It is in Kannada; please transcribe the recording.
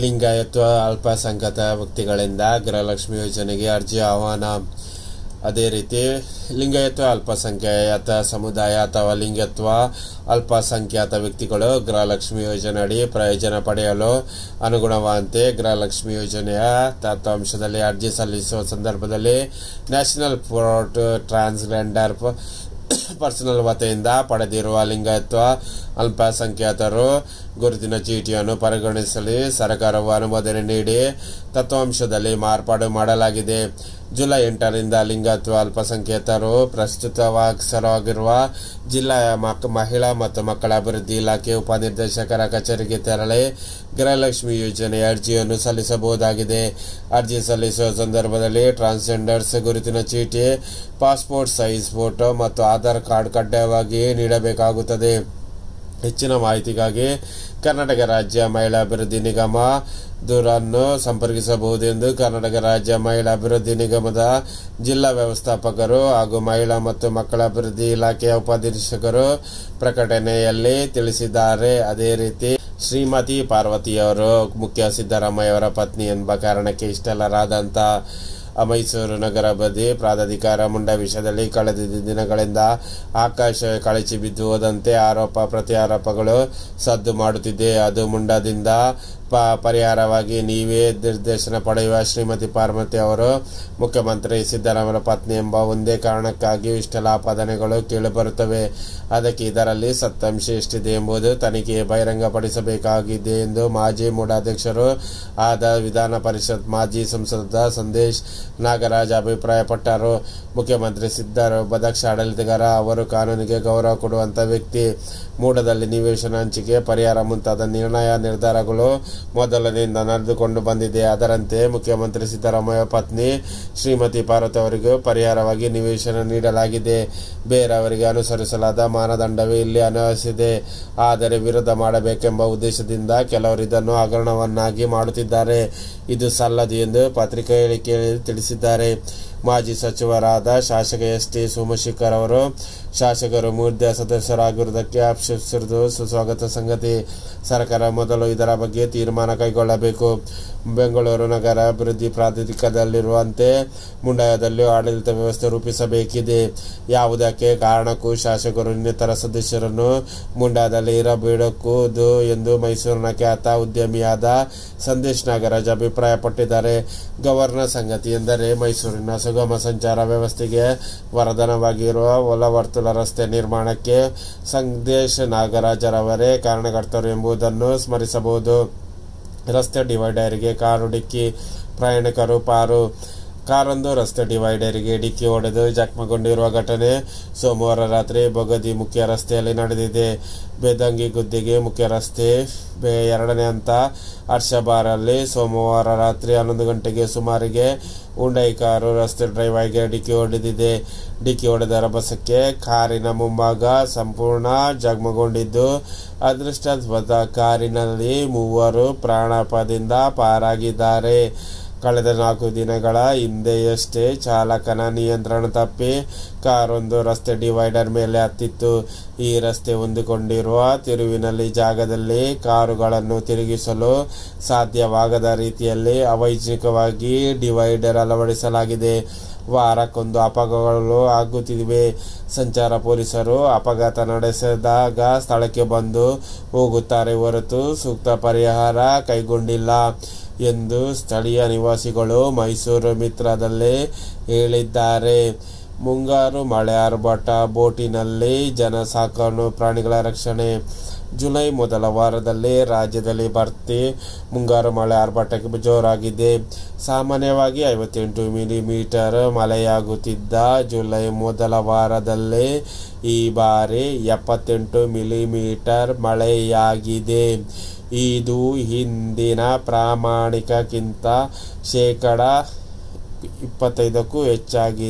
ಲಿಂಗಾಯತ್ವ ಅಲ್ಪಸಂಖ್ಯಾತ ವ್ಯಕ್ತಿಗಳಿಂದ ಗೃಹಲಕ್ಷ್ಮಿ ಯೋಜನೆಗೆ ಅರ್ಜಿ ಆಹ್ವಾನ. ಅದೇ ರೀತಿ ಲಿಂಗಾಯತ್ವ ಅಲ್ಪಸಂಖ್ಯಾತ ಸಮುದಾಯ ಅಥವಾ ಲಿಂಗತ್ವ ಅಲ್ಪಸಂಖ್ಯಾತ ವ್ಯಕ್ತಿಗಳು ಗೃಹಲಕ್ಷ್ಮಿ ಯೋಜನೆ ಅಡಿ ಪ್ರಯೋಜನ ಪಡೆಯಲು ಅನುಗುಣವಂತೆ ಗೃಹಲಕ್ಷ್ಮಿ ಯೋಜನೆಯ ತತ್ವಾಂಶದಲ್ಲಿ ಅರ್ಜಿ ಸಲ್ಲಿಸುವ ಸಂದರ್ಭದಲ್ಲಿ ನ್ಯಾಷನಲ್ ಪೋರ್ಟ್ ಟ್ರಾನ್ಸ್ಜೆಂಡರ್ ಪರ್ಸನಲ್ ವತಿಯಿಂದ ಪಡೆದಿರುವ ಲಿಂಗಾಯತ್ವ ಅಲ್ಪಸಂಖ್ಯಾತರು ಗುರುತಿನ ಚೀಟಿಯನ್ನು ಪರಿಗಣಿಸಲಿ ಸರ್ಕಾರವು ಅನುಮೋದನೆ ನೀಡಿ ತತ್ವಾಂಶದಲ್ಲಿ ಮಾರ್ಪಾಡು ಮಾಡಲಾಗಿದೆ ಜುಲೈ ಎಂಟರಿಂದ ಲಿಂಗತ್ವ ಅಲ್ಪಸಂಖ್ಯಾತರು ಪ್ರಸ್ತುತವಾಗಿರುವ ಜಿಲ್ಲಾ ಮಹಿಳಾ ಮತ್ತು ಮಕ್ಕಳ ಅಭಿವೃದ್ಧಿ ಇಲಾಖೆ ಉಪನಿರ್ದೇಶಕರ ಕಚೇರಿಗೆ ತೆರಳಿ ಗೃಹಲಕ್ಷ್ಮಿ ಯೋಜನೆಯ ಅರ್ಜಿಯನ್ನು ಸಲ್ಲಿಸಬಹುದಾಗಿದೆ. ಅರ್ಜಿ ಸಲ್ಲಿಸುವ ಸಂದರ್ಭದಲ್ಲಿ ಟ್ರಾನ್ಸ್ಜೆಂಡರ್ಸ್ ಗುರುತಿನ ಚೀಟಿ, ಪಾಸ್ಪೋರ್ಟ್ ಸೈಜ್ ಫೋಟೋ ಮತ್ತು ಆಧಾರ್ ಕಾರ್ಡ್ ಕಡ್ಡಾಯವಾಗಿ ನೀಡಬೇಕಾಗುತ್ತದೆ. ಹೆಚ್ಚಿನ ಮಾಹಿತಿಗಾಗಿ ಕರ್ನಾಟಕ ರಾಜ್ಯ ಮಹಿಳಾ ಅಭಿವೃದ್ಧಿ ನಿಗಮ ದೂರನ್ನು ಸಂಪರ್ಕಿಸಬಹುದೆಂದು ಕರ್ನಾಟಕ ರಾಜ್ಯ ಮಹಿಳಾ ಅಭಿವೃದ್ಧಿ ನಿಗಮದ ಜಿಲ್ಲಾ ವ್ಯವಸ್ಥಾಪಕರು ಹಾಗೂ ಮಹಿಳಾ ಮತ್ತು ಮಕ್ಕಳ ಅಭಿವೃದ್ಧಿ ಇಲಾಖೆಯ ಉಪನಿರ್ದೇಶಕರು ಪ್ರಕಟಣೆಯಲ್ಲಿ ತಿಳಿಸಿದ್ದಾರೆ. ಅದೇ ರೀತಿ ಶ್ರೀಮತಿ ಪಾರ್ವತಿಯವರು ಮುಖ್ಯ ಸಿದ್ದರಾಮಯ್ಯವರ ಪತ್ನಿ ಎಂಬ ಕಾರಣಕ್ಕೆ ಇಷ್ಟೆಲ್ಲರಾದಂಥ ಮೈಸೂರು ನಗರ ಬದಿ ಪ್ರಾಧಿಕಾರ ಮುಂಡ ವಿಷಯದಲ್ಲಿ ಕಳೆದ ದಿನಗಳಿಂದ ಆಕಾಶ ಕಳಚಿ ಬಿದ್ದು ಹೋದಂತೆ ಆರೋಪ ಪ್ರತ್ಯಾರೋಪಗಳು ಸದ್ದು ಮಾಡುತ್ತಿದೆ. ಅದು ಮುಂಡದಿಂದ ಪ ಪರಿಹಾರವಾಗಿ ನೀವೇ ನಿರ್ದೇಶನ ಪಡೆಯುವ ಶ್ರೀಮತಿ ಪಾರ್ವತಿ ಅವರು ಮುಖ್ಯಮಂತ್ರಿ ಸಿದ್ದರಾಮಯ್ಯ ಪತ್ನಿ ಎಂಬ ಒಂದೇ ಕಾರಣಕ್ಕಾಗಿ ಇಷ್ಟೆಲ್ಲ ಆಪಾದನೆಗಳು ಕೇಳಿಬರುತ್ತವೆ. ಅದಕ್ಕೆ ಇದರಲ್ಲಿ ಸತ್ಯಾಂಶ ಎಷ್ಟಿದೆ ಎಂಬುದು ತನಿಖೆ ಬಹಿರಂಗಪಡಿಸಬೇಕಾಗಿದೆ ಎಂದು ಮಾಜಿ ಮೂಢಾಧ್ಯಕ್ಷರು ಆದ ವಿಧಾನ ಪರಿಷತ್ ಮಾಜಿ ಸಂಸದ ಸಂದೇಶ್ ನಾಗರಾಜ್ ಅಭಿಪ್ರಾಯಪಟ್ಟರು. ಮುಖ್ಯಮಂತ್ರಿ ಸಿದ್ದರ ಬದಕ್ಷ ಆಡಳಿತಗಾರ, ಅವರು ಕಾನೂನಿಗೆ ಗೌರವ ಕೊಡುವಂತ ವ್ಯಕ್ತಿ. ಮೂಡದಲ್ಲಿ ನಿವೇಶನ ಹಂಚಿಕೆ, ಪರಿಹಾರ ಮುಂತಾದ ನಿರ್ಣಯ ನಿರ್ಧಾರಗಳು ಮೊದಲನೆಯಿಂದ ನಡೆದುಕೊಂಡು ಬಂದಿದೆ. ಅದರಂತೆ ಮುಖ್ಯಮಂತ್ರಿ ಸಿದ್ದರಾಮಯ್ಯ ಪತ್ನಿ ಶ್ರೀಮತಿ ಪಾರ್ವತಿ ಅವರಿಗೂ ಪರಿಹಾರವಾಗಿ ನಿವೇಶನ ನೀಡಲಾಗಿದೆ. ಬೇರೆಯವರಿಗೆ ಅನುಸರಿಸಲಾದ ಮಾನದಂಡವೇ ಇಲ್ಲಿ ಅನ್ವಯಿಸಿದೆ. ಆದರೆ ವಿರೋಧ ಮಾಡಬೇಕೆಂಬ ಉದ್ದೇಶದಿಂದ ಕೆಲವರು ಇದನ್ನು ಹಗರಣವನ್ನಾಗಿ ಮಾಡುತ್ತಿದ್ದಾರೆ. ಇದು ಸಲ್ಲದು ಎಂದು ಪತ್ರಿಕಾ ಹೇಳಿಕೆಯಲ್ಲಿ ತಿಳಿಸಿದ್ದಾರೆ. ಮಾಜಿ ಸಚಿವರಾದ ಶಾಸಕ ಎಸ್ ಟಿ ಸೋಮಶೇಖರ್ ಅವರು, ಶಾಸಕರು ಮೂರ್ಧ ಸದಸ್ಯರಾಗಿರುವುದಕ್ಕೆ ಆಕ್ಷೇಪಿಸಿರುವುದು ಸುಸ್ವಾಗತ ಸಂಗತಿ ಸರ್ಕಾರ ಮೊದಲು ಇದರ ಬಗ್ಗೆ ತೀರ್ಮಾನ ಕೈಗೊಳ್ಳಬೇಕು. ಬೆಂಗಳೂರು ನಗರ ಅಭಿವೃದ್ಧಿ ಪ್ರಾಧಿಕಾರದಲ್ಲಿರುವಂತೆ ಮುಂಡಾಯದಲ್ಲಿ ಆಡಳಿತ ವ್ಯವಸ್ಥೆ ರೂಪಿಸಬೇಕಿದೆ. ಯಾವುದಕ್ಕೆ ಕಾರಣಕ್ಕೂ ಶಾಸಕರು ಇನ್ನಿತರ ಸದಸ್ಯರನ್ನು ಮುಂಡಾದಲ್ಲಿ ಇರಬೇಡಕೂದು ಎಂದು ಮೈಸೂರಿನ ಖ್ಯಾತ ಉದ್ಯಮಿಯಾದ ಸಂದೇಶ್ ನಾಗರಾಜ್ ಅಭಿಪ್ರಾಯಪಟ್ಟಿದ್ದಾರೆ. ಗವರ್ನರ್ ಸಂಗತಿ ಎಂದರೆ ಮೈಸೂರಿನ ಸುಗಮ ಸಂಚಾರ ವ್ಯವಸ್ಥೆಗೆ ವರದಾನವಾಗಿರುವ ಒಲವರ್ತುಲ ರಸ್ತೆ ನಿರ್ಮಾಣಕ್ಕೆ ಸಂದೇಶ್ ನಾಗರಾಜರವರೇ ಕಾರಣಕರ್ತರು ಎಂಬುದನ್ನು ಸ್ಮರಿಸಬಹುದು. ರಸ್ತೆ ಡಿವೈಡರ್ಗೆ ಕಾರು ಡಿಕ್ಕಿ ಪ್ರಯಾಣಿಕರು ಪಾರು ಕಾರೊಂದು ರಸ್ತೆ ಡಿವೈಡರ್ಗೆ ಡಿಕ್ಕಿ ಹೊಡೆದು ಜಖಮಗೊಂಡಿರುವ ಘಟನೆ ಸೋಮವಾರ ರಾತ್ರಿ ಬೊಗದಿ ಮುಖ್ಯ ರಸ್ತೆಯಲ್ಲಿ ನಡೆದಿದೆ. ಬೇದಂಗಿ ಗುದ್ದಿಗೆ ಮುಖ್ಯ ರಸ್ತೆ ಎರಡನೇ ಹಂತ ಹರ್ಷಬಾರಲ್ಲಿ ಸೋಮವಾರ ರಾತ್ರಿ ಹನ್ನೊಂದು ಗಂಟೆಗೆ ಸುಮಾರಿಗೆ ಉಂಡೈ ಕಾರು ರಸ್ತೆ ಡ್ರೈವರ್ಗೆ ಡಿಕ್ಕಿ ಹೊಡೆದಿದೆ. ಡಿಕ್ಕಿ ಹೊಡೆದ ರಭಸಕ್ಕೆ ಕಾರಿನ ಮುಂಭಾಗ ಸಂಪೂರ್ಣ ಜಗ್ಮಗೊಂಡಿದ್ದು ಅದೃಷ್ಟವದ ಕಾರಿನಲ್ಲಿ ಮೂವರು ಪ್ರಾಣಾಪದಿಂದ ಪಾರಾಗಿದ್ದಾರೆ. ಕಳೆದ ನಾಲ್ಕು ದಿನಗಳ ಹಿಂದೆಯಷ್ಟೇ ಚಾಲಕನ ನಿಯಂತ್ರಣ ತಪ್ಪಿ ಕಾರೊಂದು ರಸ್ತೆ ಡಿವೈಡರ್ ಮೇಲೆ ಹತ್ತಿತ್ತು. ಈ ರಸ್ತೆ ಹೊಂದಿಕೊಂಡಿರುವ ತಿರುವಿನಲ್ಲಿ ಜಾಗದಲ್ಲಿ ಕಾರುಗಳನ್ನು ತಿರುಗಿಸಲು ಸಾಧ್ಯವಾಗದ ರೀತಿಯಲ್ಲಿ ಅವೈಜ್ಞಿಕವಾಗಿ ಡಿವೈಡರ್ ಅಳವಡಿಸಲಾಗಿದೆ. ವಾರಕ್ಕೊಂದು ಅಪಘಾತಗಳು ಆಗುತ್ತಿವೆ. ಸಂಚಾರ ಪೊಲೀಸರು ಅಪಘಾತ ನಡೆಸಿದಾಗ ಸ್ಥಳಕ್ಕೆ ಬಂದು ಹೋಗುತ್ತಾರೆ ಹೊರತು ಸೂಕ್ತ ಪರಿಹಾರ ಕೈಗೊಂಡಿಲ್ಲ. ಎಂದು ಸ್ಥಳೀಯ ನಿವಾಸಿಗಳು ಮೈಸೂರು ಮಿತ್ರದಲ್ಲಿ ಹೇಳಿದ್ದಾರೆ. ಮುಂಗಾರು ಮಳೆ ಆರ್ಭಟ, ಬೋಟಿನಲ್ಲಿ ಜನ ಸಾಕಾಣು ಪ್ರಾಣಿಗಳ ರಕ್ಷಣೆ. ಜುಲೈ ಮೊದಲ ವಾರದಲ್ಲಿ ರಾಜ್ಯದಲ್ಲಿ ಭರ್ತಿ ಮುಂಗಾರು ಮಳೆ ಆರ್ಭಟಕ್ಕೆ ಜೋರಾಗಿದೆ. ಸಾಮಾನ್ಯವಾಗಿ ಐವತ್ತೆಂಟು ಮಿಲಿಮೀಟರ್ ಮಳೆಯಾಗುತ್ತಿದ್ದ ಜುಲೈ ಮೊದಲ ವಾರದಲ್ಲಿ ಈ ಬಾರಿ ಎಪ್ಪತ್ತೆಂಟು ಮಿಲಿಮೀಟರ್ ಮಳೆಯಾಗಿದೆ. ಇದು ಹಿಂದಿನ ಪ್ರಾಮಾಣಿಕಕ್ಕಿಂತ ಶೇಕಡ ಇಪ್ಪತ್ತೈದಕ್ಕೂ ಹೆಚ್ಚಾಗಿದೆ